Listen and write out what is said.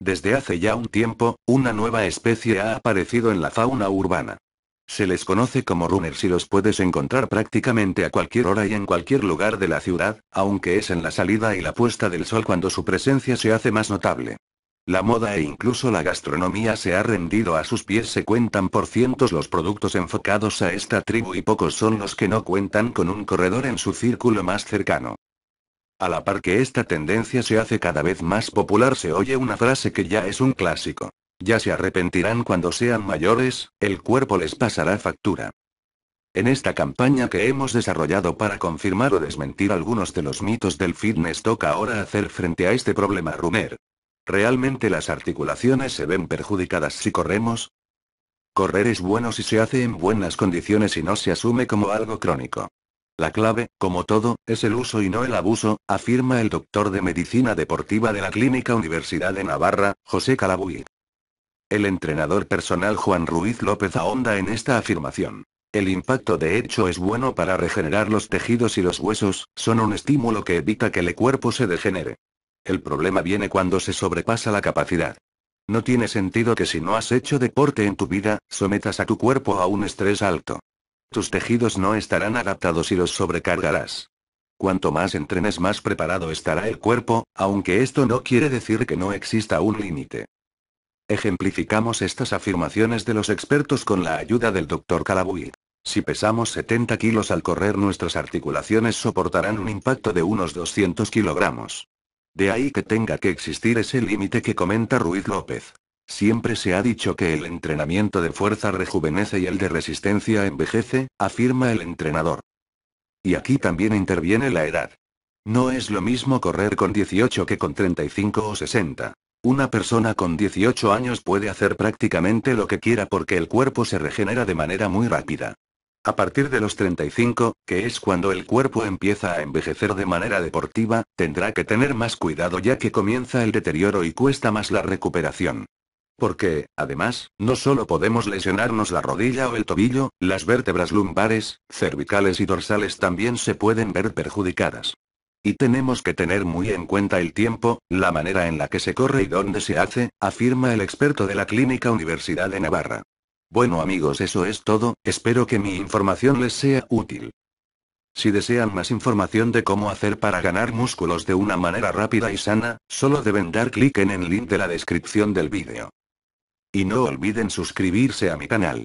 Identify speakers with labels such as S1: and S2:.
S1: Desde hace ya un tiempo, una nueva especie ha aparecido en la fauna urbana. Se les conoce como runners y los puedes encontrar prácticamente a cualquier hora y en cualquier lugar de la ciudad, aunque es en la salida y la puesta del sol cuando su presencia se hace más notable. La moda e incluso la gastronomía se ha rendido a sus pies. Se cuentan por cientos los productos enfocados a esta tribu y pocos son los que no cuentan con un corredor en su círculo más cercano. A la par que esta tendencia se hace cada vez más popular se oye una frase que ya es un clásico. Ya se arrepentirán cuando sean mayores, el cuerpo les pasará factura. En esta campaña que hemos desarrollado para confirmar o desmentir algunos de los mitos del fitness toca ahora hacer frente a este problema rumer. ¿Realmente las articulaciones se ven perjudicadas si corremos? Correr es bueno si se hace en buenas condiciones y no se asume como algo crónico. La clave, como todo, es el uso y no el abuso, afirma el doctor de medicina deportiva de la Clínica Universidad de Navarra, José Calabuy. El entrenador personal Juan Ruiz López ahonda en esta afirmación. El impacto de hecho es bueno para regenerar los tejidos y los huesos, son un estímulo que evita que el cuerpo se degenere. El problema viene cuando se sobrepasa la capacidad. No tiene sentido que si no has hecho deporte en tu vida, sometas a tu cuerpo a un estrés alto. Tus tejidos no estarán adaptados y los sobrecargarás. Cuanto más entrenes más preparado estará el cuerpo, aunque esto no quiere decir que no exista un límite. Ejemplificamos estas afirmaciones de los expertos con la ayuda del Dr. Calabuy. Si pesamos 70 kilos al correr nuestras articulaciones soportarán un impacto de unos 200 kilogramos. De ahí que tenga que existir ese límite que comenta Ruiz López. Siempre se ha dicho que el entrenamiento de fuerza rejuvenece y el de resistencia envejece, afirma el entrenador. Y aquí también interviene la edad. No es lo mismo correr con 18 que con 35 o 60. Una persona con 18 años puede hacer prácticamente lo que quiera porque el cuerpo se regenera de manera muy rápida. A partir de los 35, que es cuando el cuerpo empieza a envejecer de manera deportiva, tendrá que tener más cuidado ya que comienza el deterioro y cuesta más la recuperación. Porque, además, no solo podemos lesionarnos la rodilla o el tobillo, las vértebras lumbares, cervicales y dorsales también se pueden ver perjudicadas. Y tenemos que tener muy en cuenta el tiempo, la manera en la que se corre y dónde se hace, afirma el experto de la Clínica Universidad de Navarra. Bueno amigos, eso es todo, espero que mi información les sea útil. Si desean más información de cómo hacer para ganar músculos de una manera rápida y sana, solo deben dar clic en el link de la descripción del vídeo. Y no olviden suscribirse a mi canal.